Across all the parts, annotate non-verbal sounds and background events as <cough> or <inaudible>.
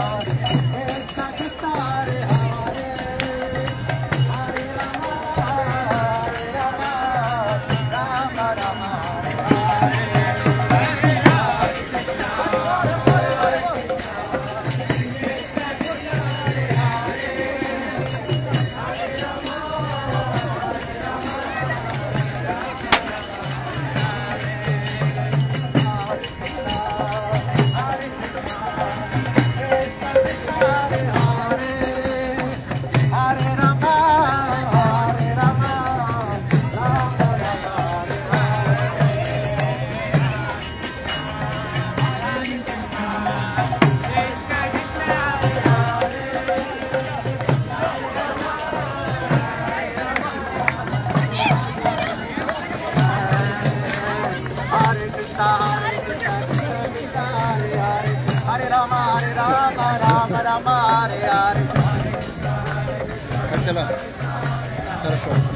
아.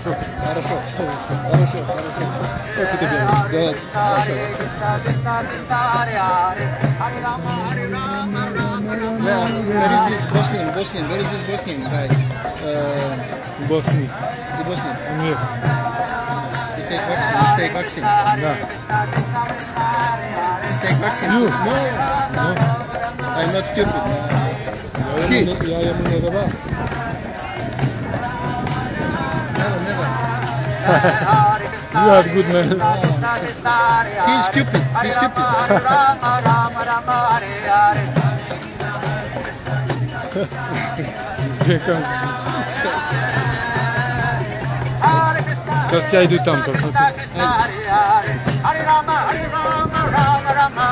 Salam. Хорошо. Хорошо. Хорошо. Хорошо. Как это делать? Good. Хорошо. Yeah. Where is this Bosnian? Bosnian. Where is this Bosnian guy? Uh, В Боснии. the Bosnian. Нет. He take vaccine. He take vaccine. Да. He take vaccine. You. No. Ну, I'm not stupid. я He. ему, не- я ему не давал. <laughs> you have good man. He's stupid. He's stupid. <laughs> That's the idea temple. Hare Rama, Hare Rama, Rama Rama,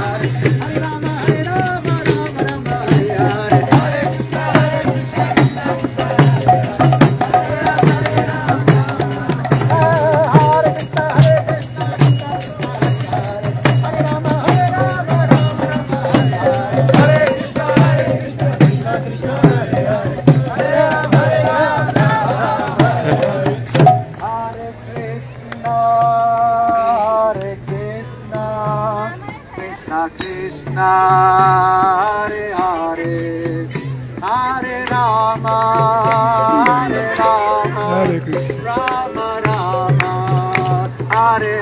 प्यार <laughs> Hare Rama, Hare Rama, Hare Krishna. Rama Rama, Hare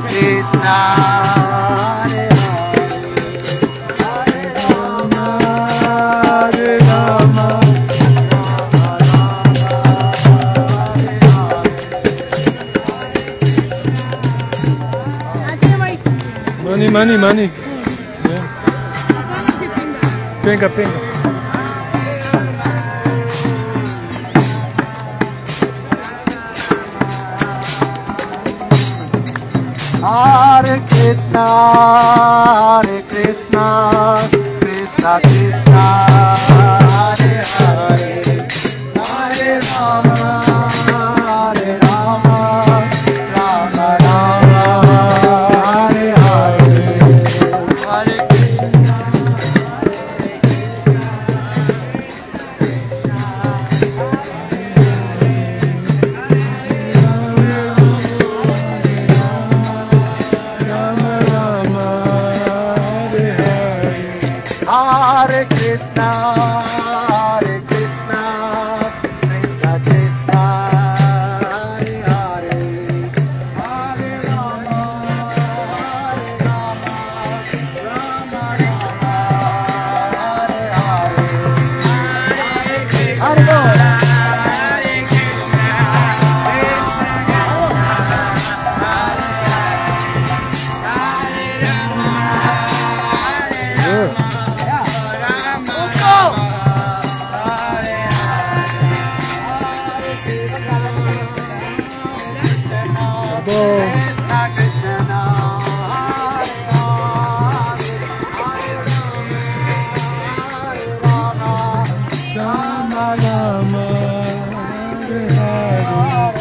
Krishna Money, money, money. Yeah. Penga, penga. Rama, Hare